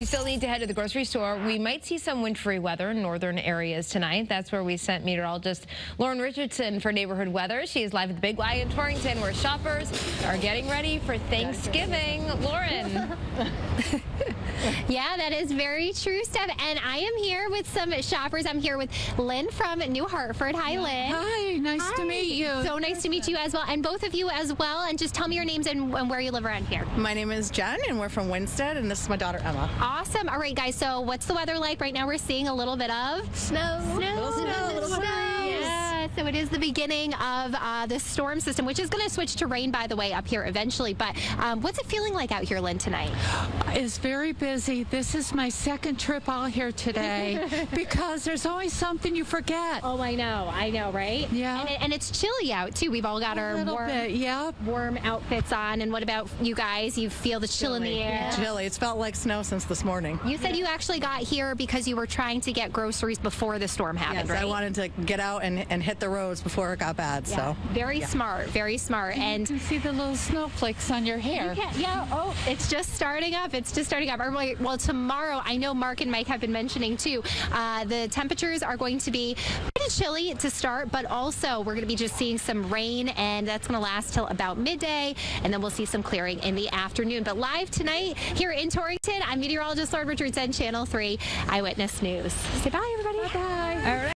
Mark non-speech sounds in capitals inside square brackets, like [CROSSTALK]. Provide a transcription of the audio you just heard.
You still need to head to the grocery store. We might see some wintry weather in northern areas tonight. That's where we sent meteorologist Lauren Richardson for neighborhood weather. She is live at the Big Y in Torrington where shoppers are getting ready for Thanksgiving. Lauren. [LAUGHS] [LAUGHS] yeah, that is very true, Steph. And I am here with some shoppers. I'm here with Lynn from New Hartford. Hi, Lynn. Hi, nice Hi. to meet you. So nice to meet you as well, and both of you as well. And just tell me your names and, and where you live around here. My name is Jen, and we're from Winsted, and this is my daughter Emma. Awesome. All right, guys. So what's the weather like right now? We're seeing a little bit of Snow. snow. Snow, little snow. Yeah, so it is the beginning of uh, the storm system, which is going to switch to rain, by the way, up here eventually. But um, what's it feeling like out here, Lynn, tonight? It's very busy. This is my second trip out here today [LAUGHS] because there's always something you forget. Oh, I know. I know, right? Yeah. And, it, and it's chilly out, too. We've all got A our warm, bit, yep. warm outfits on. And what about you guys? You feel the chill in the air? Chilly. It's felt like snow since this morning. You said you actually got here because you were trying to get groceries before the storm happened, Yes, right? I wanted to get out and, and hit the roads before it got bad. Yeah. So Very smart, very smart. You And can see the little snowflakes on your hair. Yeah, yeah. Oh, it's just starting up. It's just starting up. Well, tomorrow, I know Mark and Mike have been mentioning too. Uh, the temperatures are going to be pretty chilly to start, but also we're going to be just seeing some rain, and that's going to last till about midday, and then we'll see some clearing in the afternoon. But live tonight here in Torrington, I'm meteorologist Lauren Richardson, Channel 3 Eyewitness News. Say bye, everybody. Bye. All right.